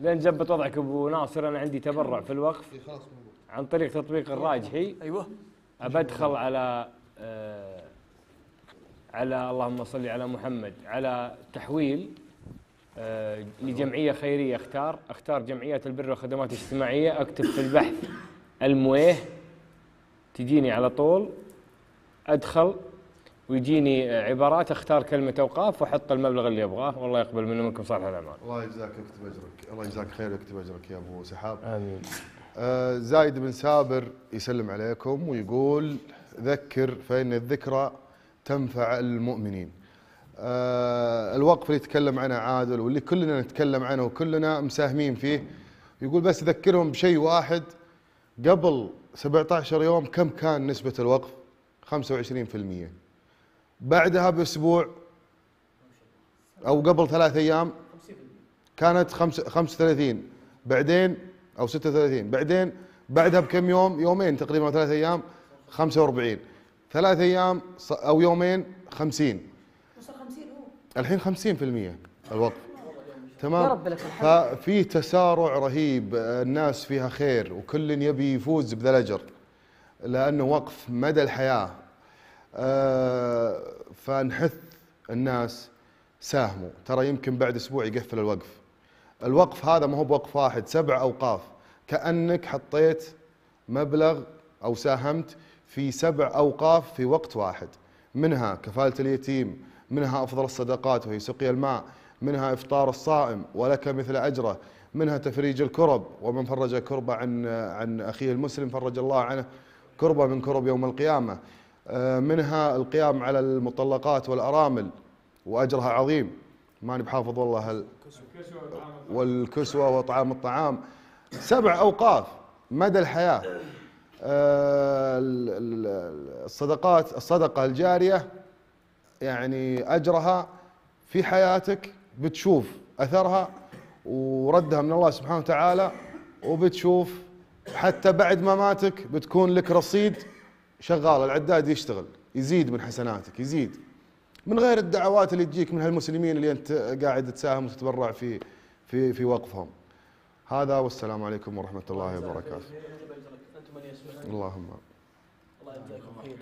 لين جبت وضعك أبو ناصر أنا عندي تبرع في الوقف عن طريق تطبيق الراجحي. أيوه. أبدخل على آه، على اللهم صل على محمد على تحويل آه، لجمعية خيرية أختار. أختار جمعيات البر والخدمات الاجتماعية أكتب في البحث المويه تجيني على طول. أدخل ويجيني عبارات اختار كلمة أوقاف وأحط المبلغ اللي ابغاه والله يقبل منه منكم صالح الأعمال. الله يجزاك ويكتب أجرك. الله يجزاك خير ويكتب أجرك يا أبو سحاب. آمين. آه، زايد بن سابر يسلم عليكم ويقول ذكر فإن الذكرى تنفع المؤمنين. آه، الوقف اللي يتكلم عنه عادل واللي كلنا نتكلم عنه وكلنا مساهمين فيه يقول بس ذكرهم بشيء واحد. قبل 17 يوم كم كان نسبة الوقف؟ 25% بعدها بأسبوع أو قبل ثلاث أيام كانت خمس- 35 بعدين أو 36 بعدين بعدها بكم يوم؟ يومين تقريبا ثلاث أيام 45 ثلاث أيام أو يومين 50 وصل 50 هو الحين 50% الوقف تمام؟ يا رب لك الحمد. ففي تسارع رهيب الناس فيها خير وكل يبي يفوز بذا الاجر لأنه وقف مدى الحياة. فنحث الناس ساهموا. ترى يمكن بعد أسبوع يقفل الوقف. الوقف هذا ما هو بوقف واحد سبع أوقاف. كأنك حطيت مبلغ أو ساهمت في سبع أوقاف في وقت واحد. منها كفالة اليتيم منها أفضل الصدقات وهي سقيا الماء منها إفطار الصائم ولك مثل أجره منها تفريج الكرب. ومن فرج كربه عن عن أخيه المسلم فرج الله عنه كربة من كرب يوم القيامة. آه، منها القيام على المطلقات والأرامل وأجرها عظيم. ماني بحافظ والله هل والكسوة وطعام الطعام. سبع أوقاف مدى الحياة. آه، ال- ال- الصدقات الصدقة الجارية يعني أجرها في حياتك بتشوف أثرها وردها من الله سبحانه وتعالى وبتشوف حتى بعد مماتك بتكون لك رصيد شغال العداد يشتغل يزيد من حسناتك يزيد. من غير الدعوات اللي تجيك من هالمسلمين اللي انت قاعد تساهم وتتبرع في في في وقفهم. هذا والسلام عليكم ورحمة الله وبركاته. اللهم الله يجزاكم خير.